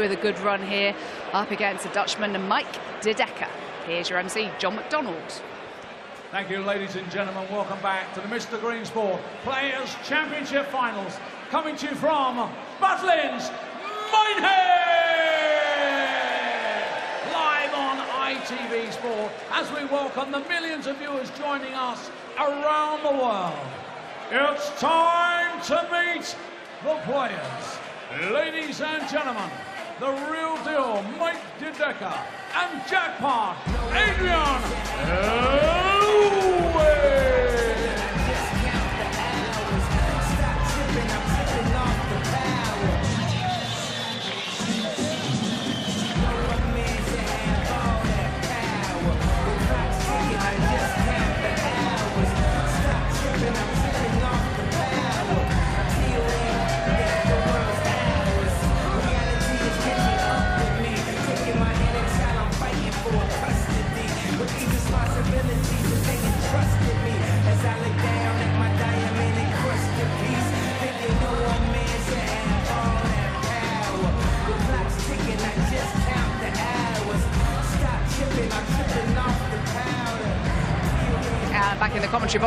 with a good run here up against the Dutchman Mike De Decker. Here's your MC, John McDonald. Thank you, ladies and gentlemen. Welcome back to the Mr. Green Sport Players Championship Finals. Coming to you from Butlins, Minehead! Live on ITV Sport as we welcome the millions of viewers joining us around the world. It's time to meet the players. Ladies and gentlemen, the real deal, Mike De Decker, and Jackpot, Adrian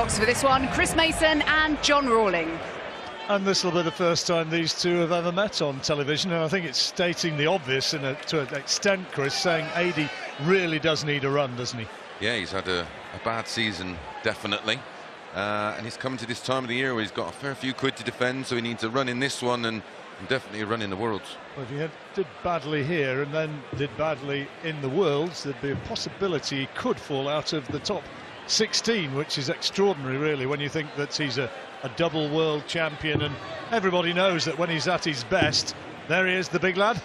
box for this one, Chris Mason and John Rawling. And this will be the first time these two have ever met on television, and I think it's stating the obvious in a, to an extent, Chris, saying Adi really does need a run, doesn't he? Yeah, he's had a, a bad season, definitely. Uh, and he's coming to this time of the year where he's got a fair few quid to defend, so he needs a run in this one and, and definitely a run in the Worlds. Well, if he had, did badly here and then did badly in the Worlds, there'd be a possibility he could fall out of the top 16, which is extraordinary, really, when you think that he's a, a double world champion. And everybody knows that when he's at his best, there he is, the big lad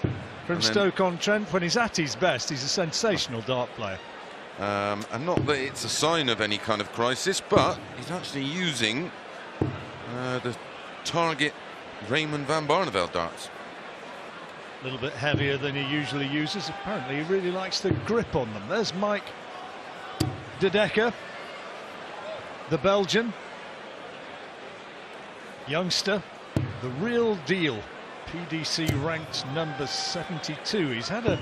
from Stoke-on-Trent. When he's at his best, he's a sensational dart player. Um, and not that it's a sign of any kind of crisis, but he's actually using uh, the target Raymond van Barneveld darts. A little bit heavier than he usually uses. Apparently, he really likes the grip on them. There's Mike De Decker, the Belgian. Youngster, the real deal. PDC ranked number 72. He's had a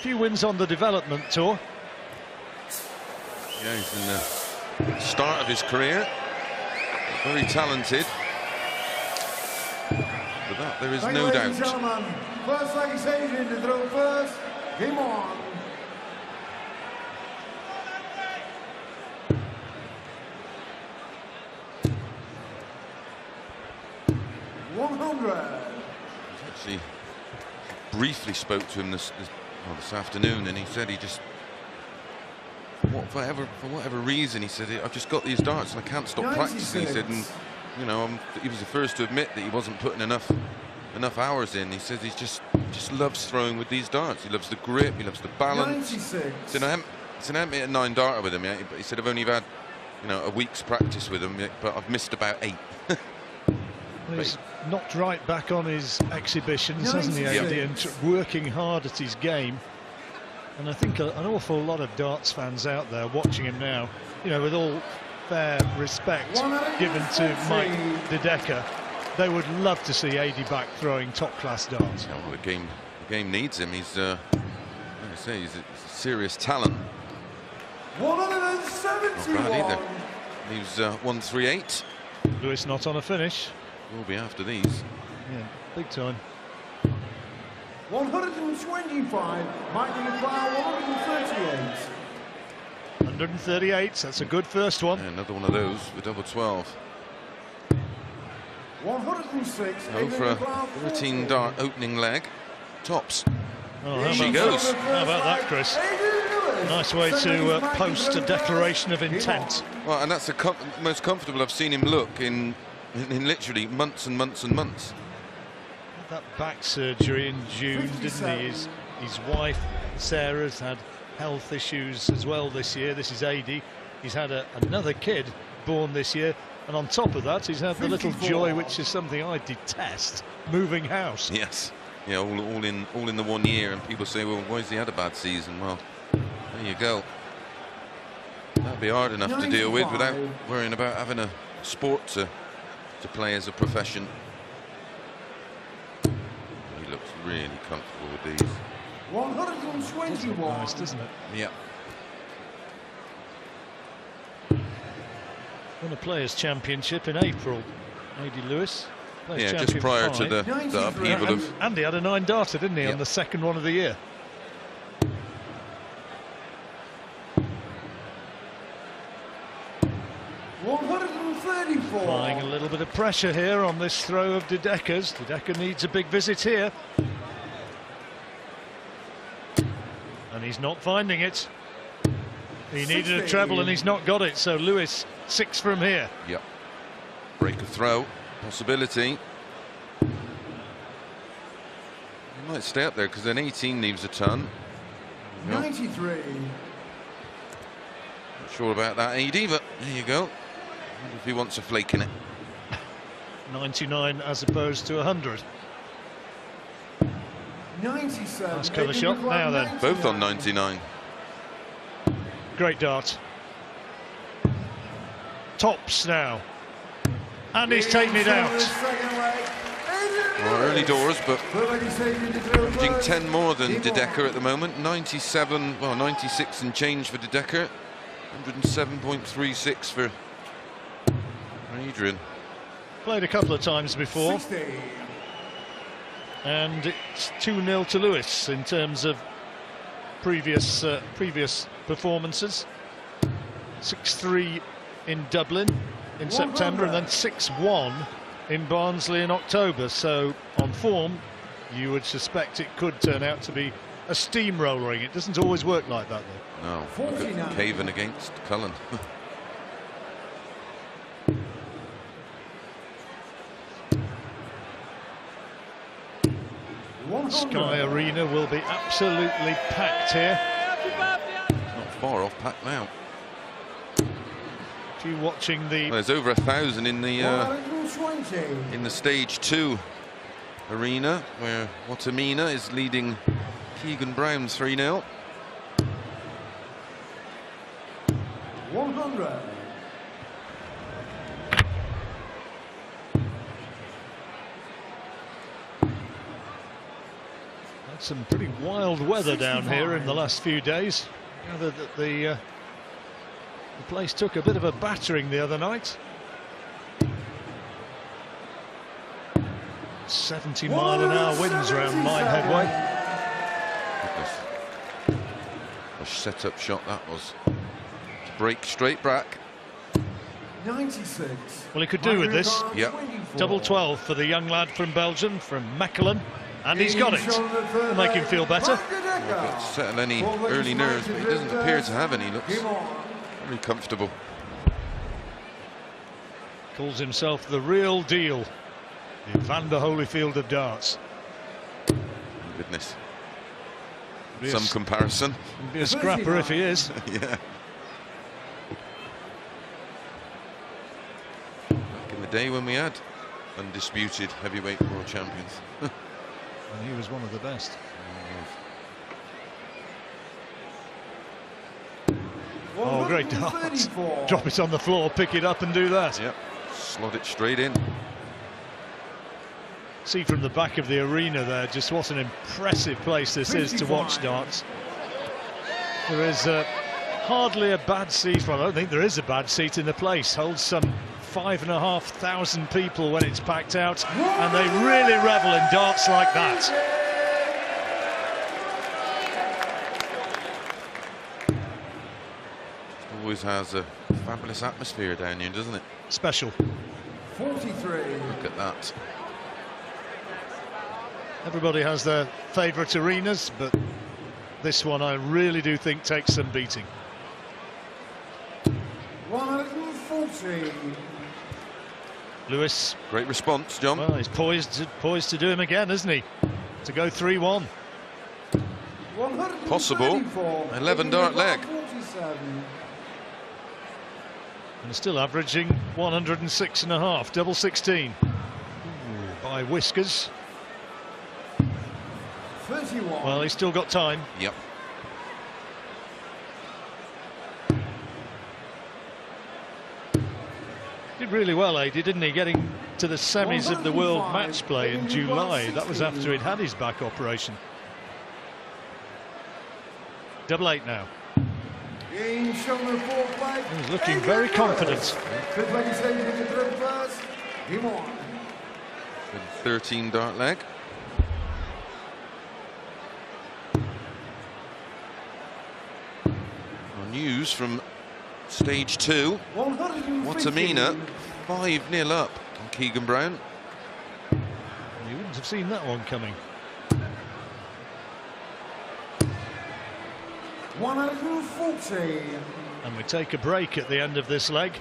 few wins on the development tour. Yeah, he's in the start of his career. Very talented. But that there is Thank no you, ladies and doubt. gentlemen. First leg Adrian to throw first. Game on. One hundred. actually briefly spoke to him this this, well, this afternoon, and he said he just for what- for whatever for whatever reason he said I've just got these darts and I can't stop practicing. He said, and you know, I'm, he was the first to admit that he wasn't putting enough enough hours in. He says he just just loves throwing with these darts. He loves the grip. He loves the balance. He Ninety-six. said I haven't, he said I haven't hit a nine darter with him yet, but he said I've only had you know a week's practice with him, but I've missed about eight. Well, He's knocked right back on his exhibitions, hasn't he, Ninety-six. Andy? And working hard at his game. And I think a, an awful lot of darts fans out there watching him now, you know, with all fair respect given to Mike De Decker, they would love to see Adi back throwing top-class darts. Yeah, well, the game, the game needs him. He's, uh, like I say, he's a, serious talent. One hundred and Not bad either. seventy-one. He was uh, one three eight. Lewis not on a finish. Will be after these. Yeah, big time. One hundred and twenty-five. Mike McLeod. One hundred and thirty-eight. 138, that's a good first one. Yeah, another one of those with double twelve. 106. Oh, for a McLeod, 13 14. dart opening leg. Tops. Oh, how She about goes. that? How about that, Chris? Nice way to uh, post a declaration of intent. Well, and that's the com most comfortable I've seen him look in, in, in literally months and months and months. Had that back surgery in June, didn't he? His, his wife, Sarah's had health issues as well this year. This is Adi. He's had a, another kid born this year. And on top of that, he's had the little joy, which is something I detest, moving house. Yes. Yeah, all, all in all in the one year, and people say, well, why's he had a bad season? Well, there you go. That'd be hard enough to deal with without worrying about having a sport to to play as a profession. He looks really comfortable with these. 121. Nice, doesn't it? Yeah. Won a Players' Championship in April. Lady Lewis. Players' Yeah, just prior to the, the 93. upheaval And, of. and he had a nine darter, didn't he, on the second one of the year? 134. Little bit of pressure here on this throw of De Decker's. Decker needs a big visit here. And he's not finding it. He needed a treble and he's not got it, so Lewis six from here. Yep. Break a throw. Possibility. He might stay up there because then 18 leaves a ton. Yep. 93. Not sure about that, AD, but there you go. Wonder if he wants a flake in it. 99 as opposed to 100. 97. Nice cover shot. the Now then. 99. Both on 99. Great dart. Tops now. And he's taken it out. Well, early doors, but Somebody saved it to throw averaging 10 more than De Timor. Decker at the moment. 97, well, 96 and change for De Decker. 107.36 for Adrian. Played a couple of times before. 60. and it's 2-0 to Lewis in terms of previous uh, previous performances 6-3 in Dublin in September and then 6-1 in Barnsley in October so on form you would suspect it could turn out to be a steamrolling it doesn't always work like that though No, look at Caven against Cullen. Sky Arena will be absolutely packed here Not far off packed now. if you're watching Well, the there's over a thousand in the uh, in the stage two arena where Wattimena is leading Keegan Brown 3 0. 100. Had some pretty wild weather down here in the last few days. Gather that the uh, the place took a bit of a battering the other night. 70 mile an hour winds around Minehead Way. Goodness. A set up shot that was. To break straight back. 96. Well, he could do with this. Yep. Double 12 for the young lad from Belgium, from Mechelen, and he's got it. Make him feel better. But settle any early nerves, but he doesn't appear to have any. Looks very comfortable. Calls himself the real deal. The Evander Holyfield of darts. Goodness. A, Some s- comparison. be a scrapper if he is. yeah. Back in the day when we had undisputed heavyweight world champions. And he was one of the best. Oh, great dart. Drop it on the floor, pick it up and do that. Yep. Slot it straight in. See from the back of the arena there just what an impressive place this is to watch darts. There is uh, hardly a bad seat. Well, I don't think there is a bad seat in the place. Holds some five and a half thousand people when it's packed out, and they really revel in darts like that. Always has a fabulous atmosphere down here, doesn't it? Special. 43. Look at that. Everybody has their favourite arenas, but this one I really do think takes some beating. 140. Lewis, Great response, John. well, he's poised to, poised to do him again, isn't he? To go 3-1. Possible. 11 dart leg. 47. And still averaging 106 and a half, double 16. Ooh, by whiskers. 31. Well, he's still got time. Yep. Did really well, Adi, didn't he? Getting to the semis of the World Match Play in July. That was after he'd had his back operation. Double eight now. In shown the fourth flag. He was looking very confident. Good 13 dart leg. News from stage two. 115. Wattimena 5 nil up on Keegan Brown. You wouldn't have seen that one coming. 140. And we take a break at the end of this leg.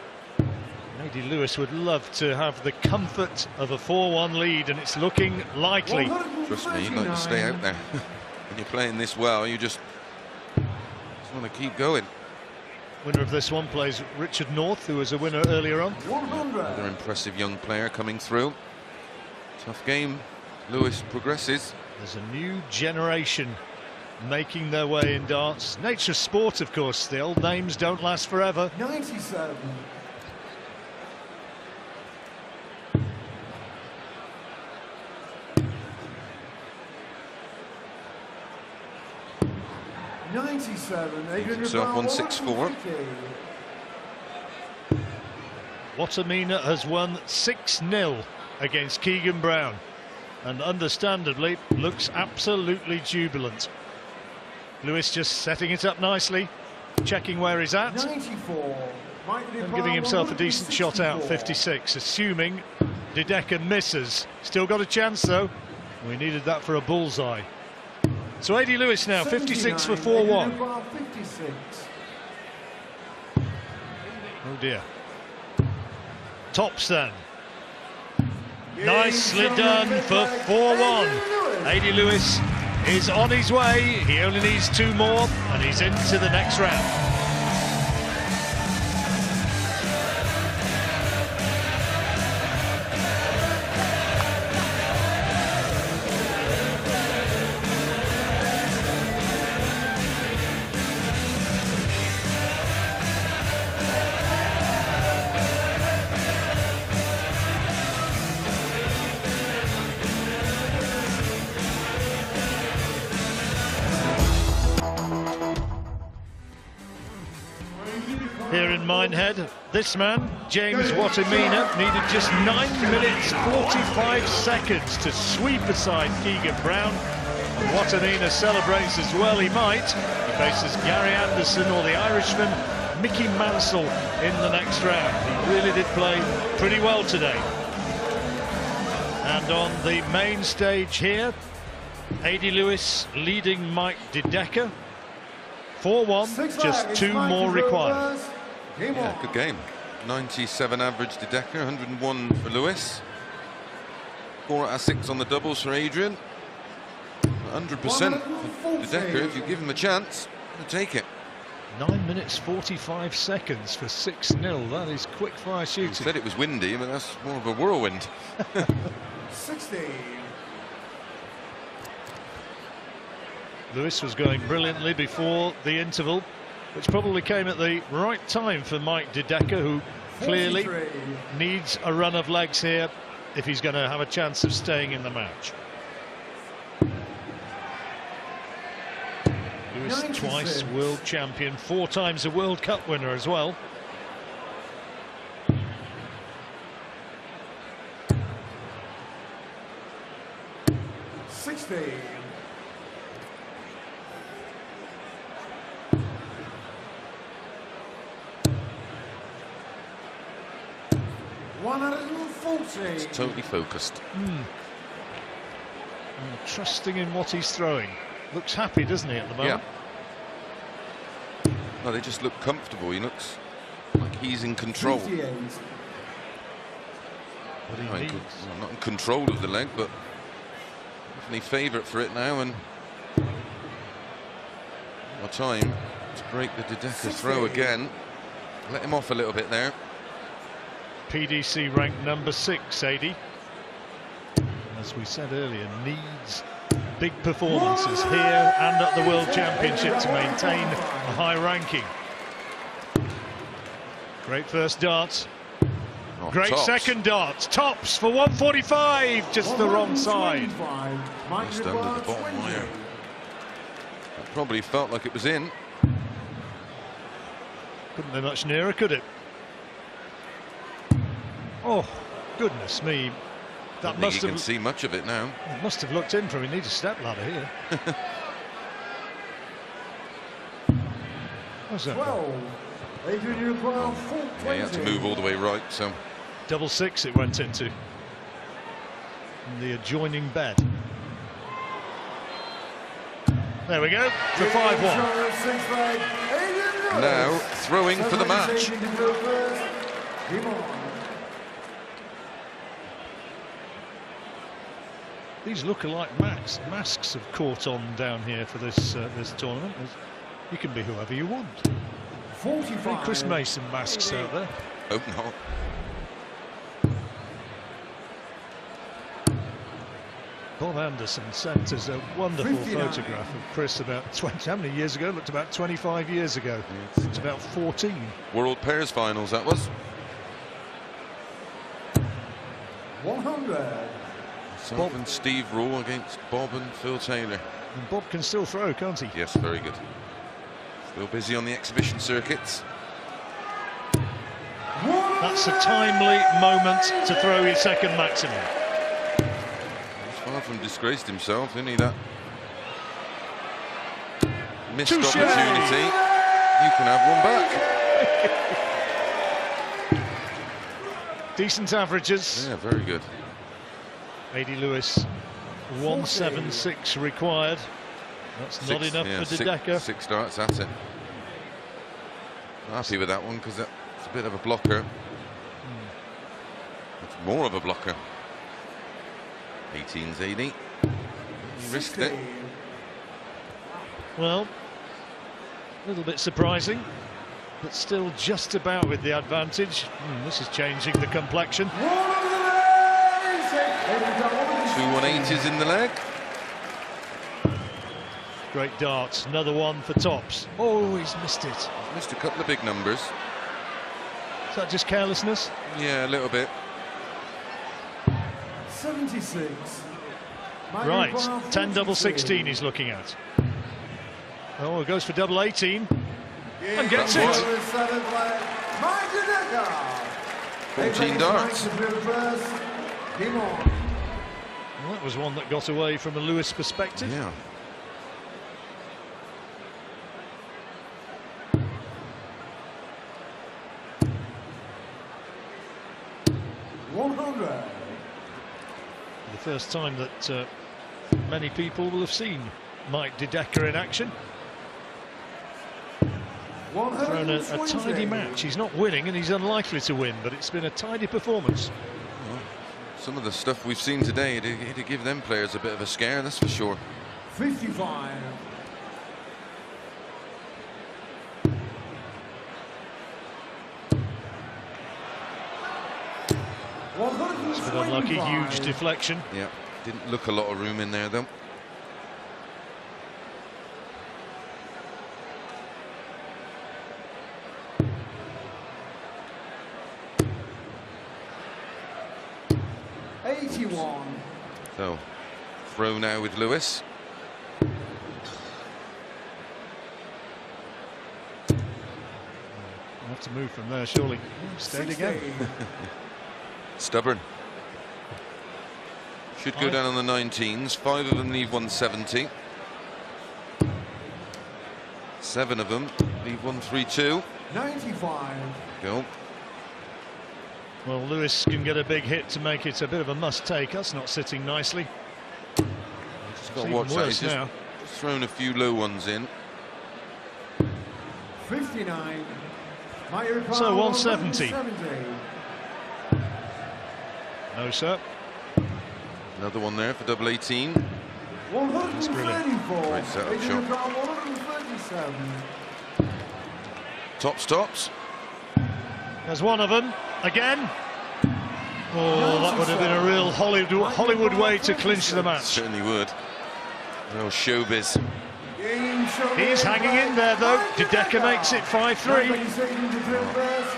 Lady Lewis would love to have the comfort of a 4-1 lead, and it's looking likely. Trust me, you'd like to stay out there. when you're playing this well, you just, just want to keep going. Winner of this one plays Richard North, who was a winner earlier on. Another impressive young player coming through. Tough game. Lewis progresses. There's a new generation making their way in darts. Nature of sport, of course. The old names don't last forever. 97. Ninety-seven. Adrian himself Brown, 164. Wattimena has won 6-0 against Keegan Brown and understandably looks absolutely jubilant. Lewis just setting it up nicely, checking where he's at Ninety-four. And giving himself a decent shot out, 164. 56, assuming De Decker misses. Still got a chance though. We needed that for a bullseye. So Adi Lewis now, 56 for 4-1. Adrian Brown, 56. Oh dear. Tops then. Nicely done for 4-1. Adi Lewis is on his way. He only needs two more and he's into the next round. Here in Minehead, this man, James Wattimena, needed just 9 minutes 45 seconds to sweep aside Keegan Brown. And Wattimena celebrates as well he might. He faces Gary Anderson or the Irishman Mickey Mansell in the next round. He really did play pretty well today. And on the main stage here, Adi Lewis leading Mike De Decker. 4-1, just two more required. Game Yeah, good game. 97 average to Decker, 101 for Lewis. Four out of six on the doubles for Adrian. 100% for Decker. If you give him a chance, he'll take it. 9 minutes 45 seconds for 6-0. That is quick fire shooting. He said it was windy, but that's more of a whirlwind. 60. Lewis was going brilliantly before the interval, which probably came at the right time for Mike De Decker, who clearly needs a run of legs here if he's going to have a chance of staying in the match. Lewis twice world champion, four times a World Cup winner as well. Sixty. One hundred and forty. Totally focused. And trusting in what he's throwing. Looks happy, doesn't he, at the moment? Yeah. No, they just look comfortable. He looks like he's in control. 58. But he Not in, needs- well, not in control of the leg, but definitely favourite for it now. And more time to break the De Decker throw again. Let him off a little bit there. PDC ranked number six, 80. As we said earlier, needs big performances here and at the World Championship to maintain a high ranking. Great first dart. Oh, Great tops. second dart. Tops for 145, just the wrong side. Just under the bottom wire. Probably felt like it was in. Couldn't be much nearer, could it? Oh, goodness me. I That think must you can see much of it now. must have looked in for him. He needs a step ladder here. What's that? 12. Adrian Require, full Yeah, you had to move all the way right, so Double six it went into. In the adjoining bed. There we go, for 5 1. Shot of six leg, Adrian Lewis. now throwing for the match. 718 to go first. Come on. These look-alike masks, masks have caught on down here for this uh, this tournament. You can be whoever you want. 45. Chris Mason masks out there. Hope not. Bob Anderson sent us a wonderful 59. photograph of Chris about 20, how many years ago? Looked about 25 years ago. It's about 14. World Pairs Finals, that was. 100. Myself and Steve Raw against Bob and Phil Taylor. And Bob can still throw, can't he? Yes, very good. Still busy on the exhibition circuits. That's a timely moment to throw his second maximum. He's far from disgraced himself, isn't he? That missed Touche. opportunity. You can have one back. Decent averages. Yeah, very good. AD Lewis, 176 required. That's not enough yeah, for six- De Decker. Six starts at it. Happy with that one because it's a bit of a blocker. It's more of a blocker. 18's 80. He risked it. Well, a little bit surprising, but still just about with the advantage. Hmm, this is changing the complexion. Two 180s in the leg. Great darts, another one for tops. Oh, he's missed it. Is Missed a couple of big numbers. Is that just carelessness? Yeah, a little bit. 76. Right, Require, 10 double 16 he's looking at. Oh, it goes for double 18. Yeah, And gets it. for the seventh leg. Mike De Decker. 14 darts. Well, that was one that got away from a Lewis perspective. Yeah. The first time that uh, many people will have seen Mike De Decker in action. One Thrown a, a tidy match. He's not winning and he's unlikely to win, but it's been a tidy performance. Some of the stuff we've seen today to, to give them players a bit of a scare, that's for sure. Fifty-five. One hundred It's been unlucky, huge deflection. Yeah. Didn't look a lot of room in there though. So, throw now with Lewis. We'll have to move from there, surely. Stayed again. Stubborn. Should go down on the 19s. Five of them leave 170. Seven of them leave 132. Ninety-five. Go. Well, Lewis can get a big hit to make it a bit of a must-take. That's not sitting nicely. Just got to watch that. worse He's now. just thrown a few low ones in. Fifty-nine. So, 170. 170. No, sir. Another one there for double 18. One hundred thirty-four. Great setup shot. Require, one hundred thirty-seven. Top stops. There's one of them. Again. Oh, that would have been a real Hollywood, Hollywood way to clinch the match. Certainly would. Real showbiz. He's hanging in there though. De Decker makes it 5-3.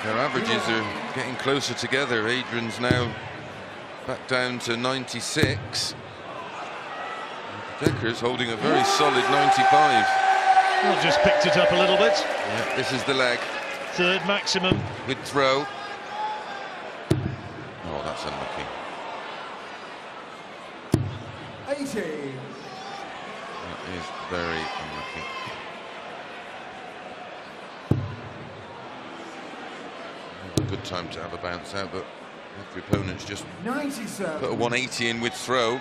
Their averages are getting closer together. Adrian's now back down to 96. Decker's holding a very solid 95. Well, just picked it up a little bit. Yeah, this is the leg Third maximum. with throw. That's unlucky. 80. That is very unlucky. A good time to have a bounce out, but your opponent's just 97. put a 180 in with throw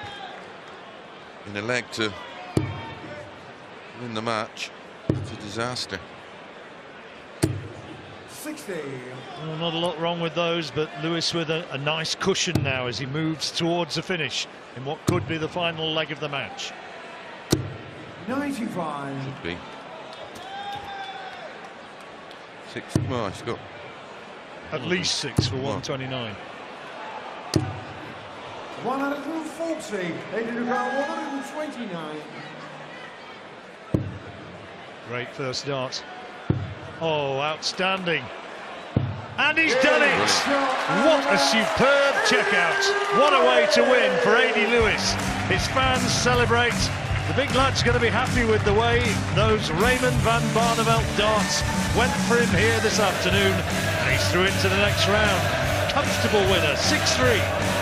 in a leg to win the match, it's a disaster. 60. Well, not a lot wrong with those, but Lewis with a, a nice cushion now as he moves towards the finish in what could be the final leg of the match. 95. Should be. Six. Well, he's got At hmm. least six for 129. 140. Adrian Brown, 129. Great first dart. Oh, outstanding. And he's done it! What a superb checkout. What a way to win for Adi Lewis. His fans celebrate. The big lad's going to be happy with the way those Raymond van Barneveld darts went for him here this afternoon. And he's through into the next round. Comfortable winner, 6-3.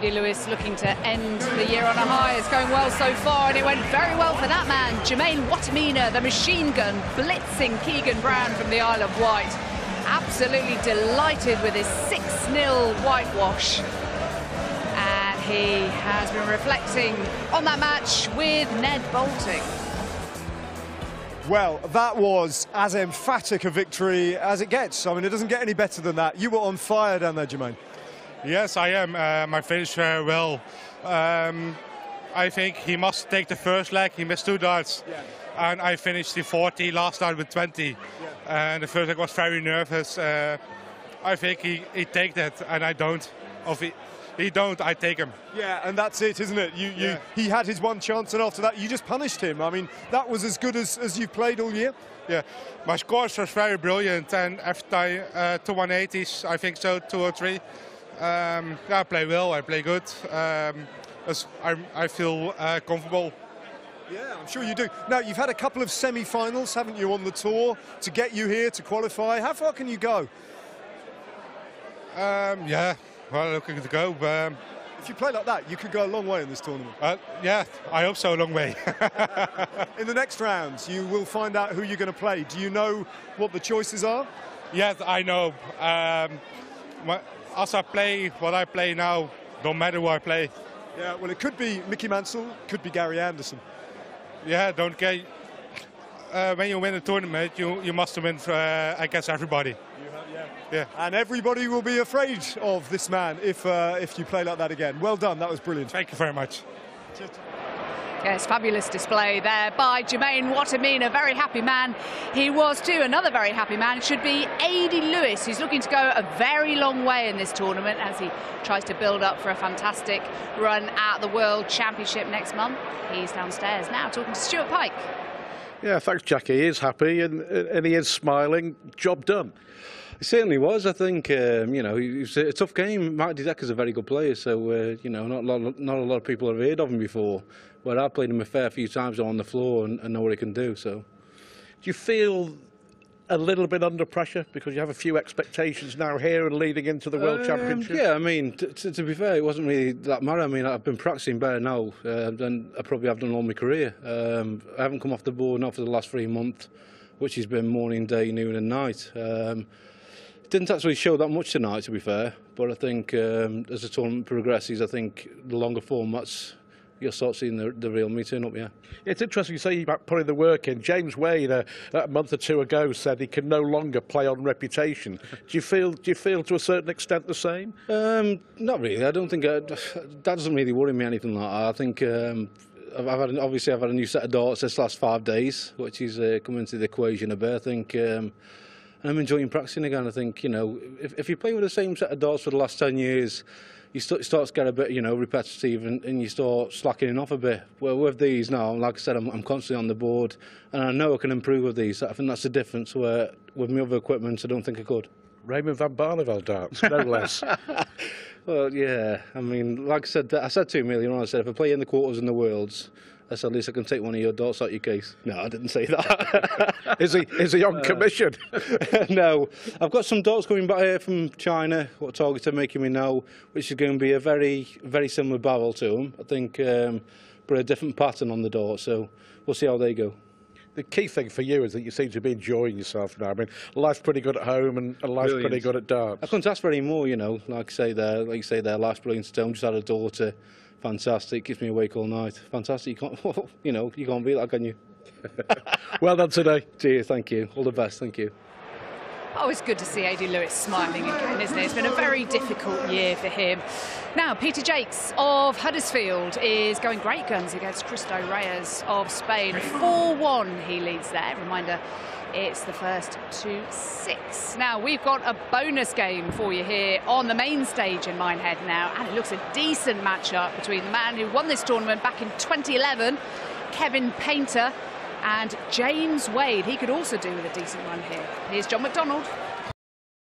Adi Lewis looking to end the year on a high. It's going well so far, and it went very well for that man, Jermaine Wattimena, the machine gun, blitzing Keegan Brown from the Isle of Wight. Absolutely delighted with his 6-0 whitewash. And he has been reflecting on that match with Ned Boulting. Well, that was as emphatic a victory as it gets. I mean, it doesn't get any better than that. You were on fire down there, Jermaine. Yes, I am. Um, I finished very well. Um, I think he must take the first leg. He missed two darts. Yeah. And I finished the 40 last time with 20. And the first leg was very nervous. Uh, I think he, he take that, and I don't. Of he, he don't, I take him. Yeah, and that's it, isn't it? You, you, Yeah. he had his one chance, and after that, you just punished him. I mean, that was as good as, as you've played all year. Yeah, my scores was very brilliant, and after uh, two 180s, I think so, two or three. Um, yeah, I play well, I play good. Um, as I, I feel uh, comfortable. Yeah, I'm sure you do. Now, you've had a couple of semi-finals, haven't you, on the tour to get you here to qualify. How far can you go? Um, yeah, well, looking to go. Um, If you play like that, you could go a long way in this tournament. uh, yeah, I hope so, a long way. In the next rounds, you will find out who you're going to play. Do you know what the choices are? yes, I know. Um, my- as I play what I play now, no matter who I play. Yeah, well, it could be Mickey Mansell, could be Gary Anderson. Yeah, don't get. Uh, when you win a tournament, you, you must win for, uh, against everybody. Yeah. And everybody will be afraid of this man if uh, if you play like that again. Well done, that was brilliant. Thank you very much. Yes, fabulous display there by Jermaine Wattimena. A very happy man. He was too. Another very happy man should be Adi Lewis, who's looking to go a very long way in this tournament as he tries to build up for a fantastic run at the World Championship next month. He's downstairs now talking to Stuart Pyke. Yeah, thanks, Jackie. He is happy and, and he is smiling. Job done. It certainly was. I think um, you know it's a tough game. Mark De Decker's a very good player, so uh, you know not a lot, not a lot of people have heard of him before. But I've played him a fair few times on the floor and, and know what he can do. So Do you feel a little bit under pressure because you have a few expectations now here and leading into the World Um, Championship? Yeah, I mean, to be fair, it wasn't really that matter. I mean, I've been practicing better now uh, than I probably have done all my career. Um, I haven't come off the board now for the last three months. which has been morning, day, noon, and night. Um, didn't actually show that much tonight, to be fair. But I think um, as the tournament progresses, I think the longer formats you'll start seeing the, the real me turn up, yeah. It's interesting you say about putting the work in. James Wade, a, a month or two ago, said he can no longer play on reputation. do you feel do you feel to a certain extent the same? Um, not really. I don't think... I, that doesn't really worry me anything like that. I think... Um, I've, had, obviously, I've had a new set of daughters this last five days, which is uh, coming into the equation a bit. I think... Um, I'm enjoying practicing again. I think, you know, if, if you play with the same set of darts for the last 10 years, you st start to get a bit, you know, repetitive and, and you start slacking off a bit. Well, with these now, like I said, I'm, I'm constantly on the board and I know I can improve with these. I think that's the difference where with my other equipment, I don't think I could. Raymond van Barneveld darts, no less. well, yeah. I mean, like I said, I said to him earlier on, I said, if I play in the quarters in the Worlds, I said, at least I can take one of your darts out your case. No, I didn't say that. is he is he on uh, commission? no. I've got some darts coming back here from China, what Target are making me know, which is going to be a very, very similar barrel to them. I think, um, but a different pattern on the dart, so we'll see how they go the key thing for you is that you seem to be enjoying yourself now. I mean, life's pretty good at home and, and life's brilliant. pretty good at darts. I couldn't ask for any more, you know. Like I say there, like you say there, life's brilliant at home. Just had a daughter fantastic. Keeps me awake all night. Fantastic. You can't, you know, you can't beat that, can you? well done today. Cheers. Thank you. All the best. Thank you. Oh, it's good to see Adi Lewis smiling again, isn't it? It's been a very difficult year for him. Now, Peter Jacques of Huddersfield is going great guns against Cristo Reyes of Spain. 4-1 he leads there. Reminder, it's the first to six. Now, we've got a bonus game for you here on the main stage in Minehead now, and it looks a decent matchup between the man who won this tournament back in 2011, Kevin Painter, and James Wade. He could also do with a decent run here. Here's John McDonald.